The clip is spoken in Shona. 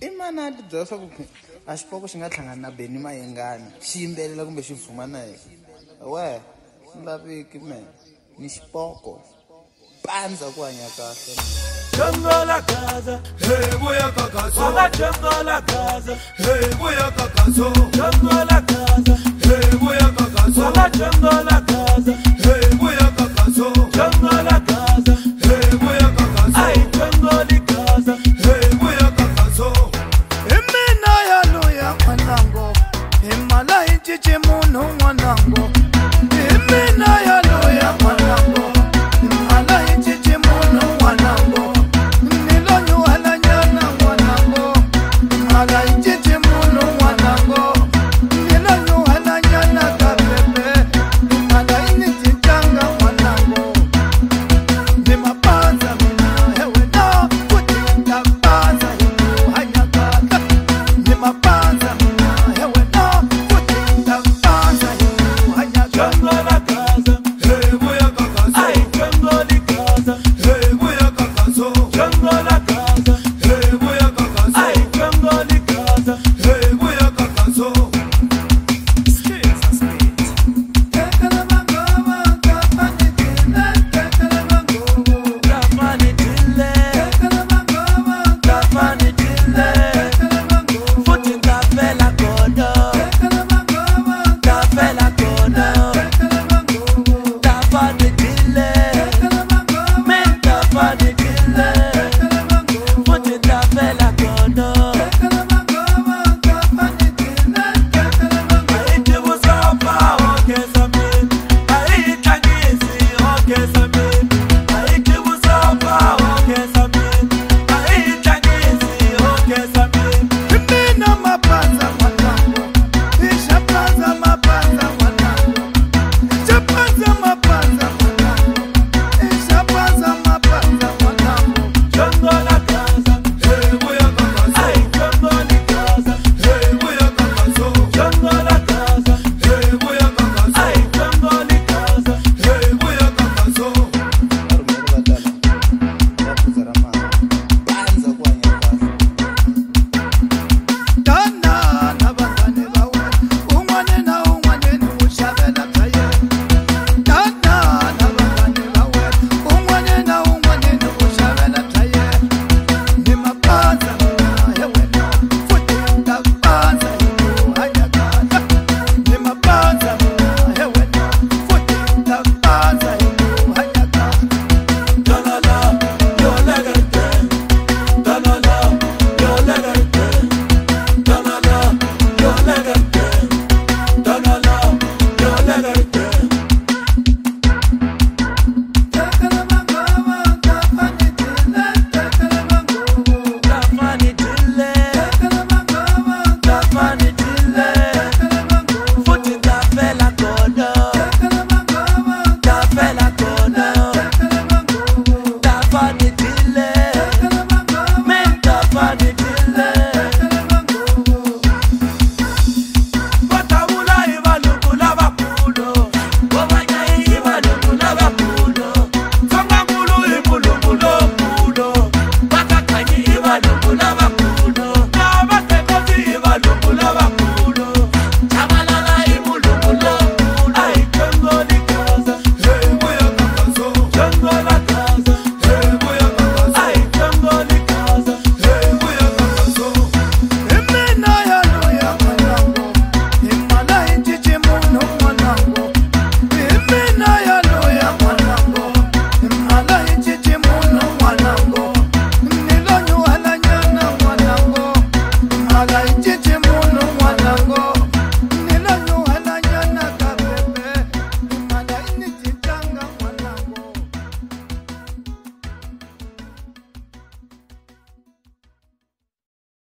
i mani a tibyela leswaku a xipoko xi nga tlhangana na beni mayengani xi yimbelela kumbe xi vhuma na yena we ni laveki me ni xipoko pandza ku hanya kahle Jungle of Gaza, hey, we are Gaza. Jungle of Gaza, hey, we are Gaza. Jungle of Gaza, hey, we are Gaza. Jungle of Gaza. hi malahi cici munhu un'wanango